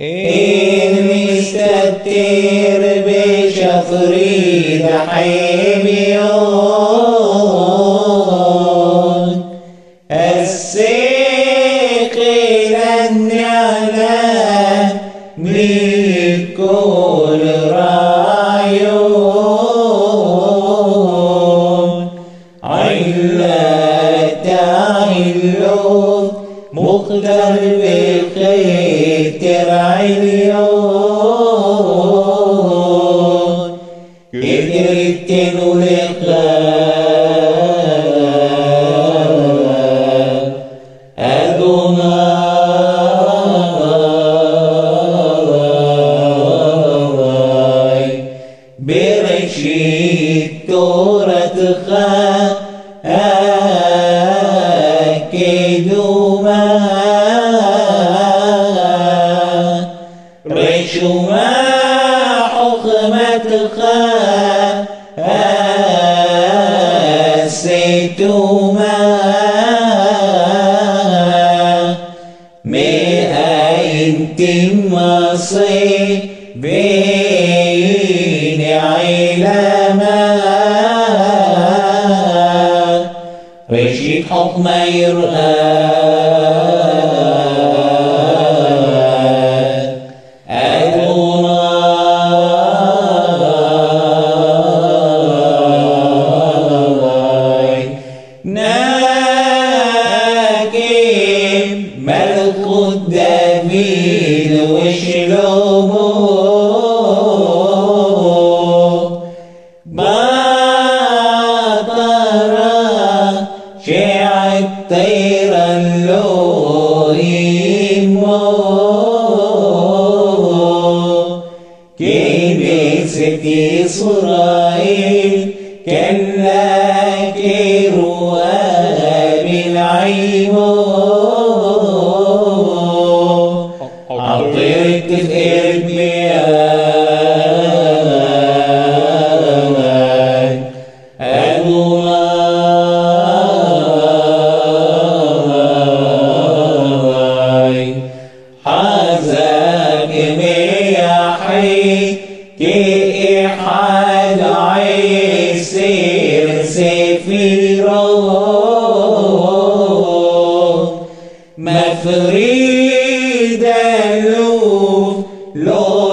إن مستتر بشفري دحيميون قدرت نلقى أدوناي برشيد تورة خا أكدوما رشوما مئين تمصي بين علما رشيد حكم إسرائيل كالناكر بالعيمو إحاد عيسير سفيرو مفريد اللوف لو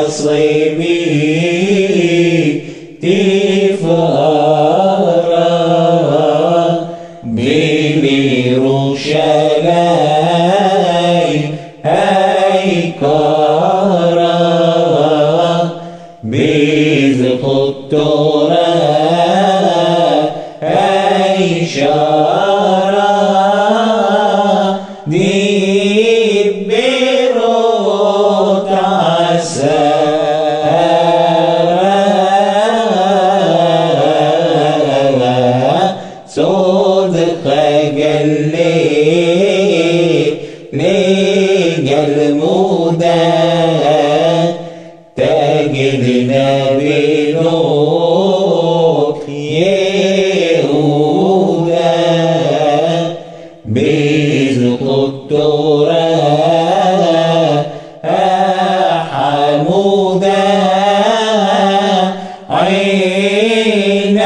لولا قلي لقى المدى تجدنا بنوك يهودا بيزق التراب حمودا عين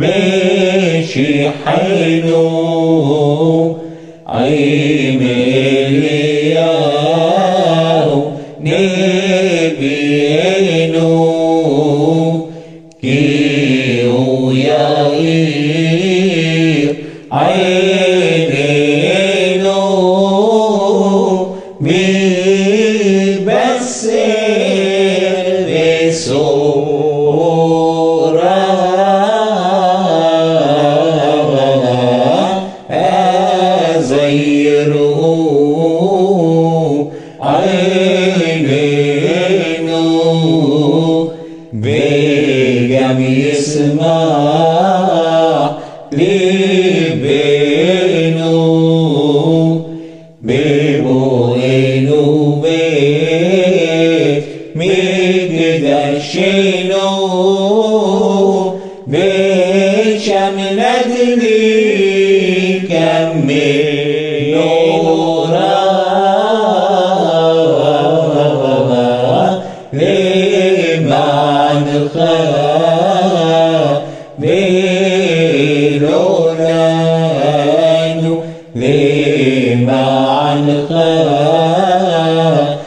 ماشي حينو عيملياهو نبينو كيو يغير عينينو بيبسر بصورة بيجم يسمع لبينو ببوينو بيت مقدشينو خاف